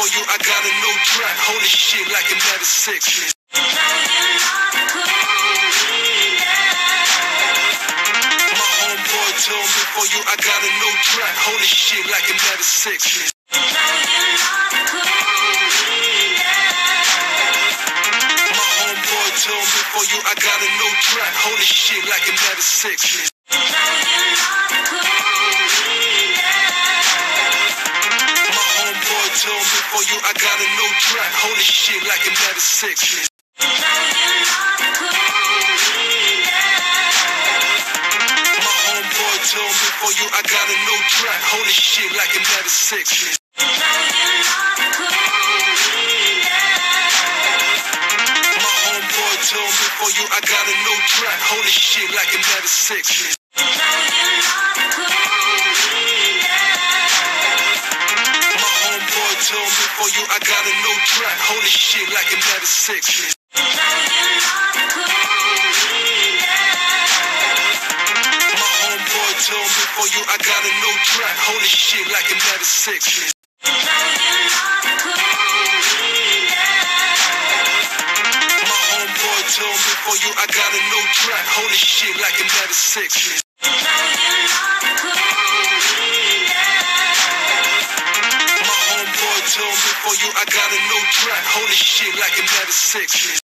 you, I got a new track. Holy shit, like another six. My homeboy told me for you, I got a new track. Holy shit, like another six. My homeboy told me for you, I got a new track. Holy shit, like another six. For you, I got a new track. Holy shit, like another six. My homeboy told me for you, I got a new track. Holy shit, like another six. My homeboy told me for you, I got a new track. Holy shit, like another six. For you, I got a new track. Holy shit, like another six. My homeboy told me for you, I got a new track. Holy shit, like another six. My homeboy told me for you, I got a new track. Holy shit, like another six. For you, I got a new track. Holy shit, like another six.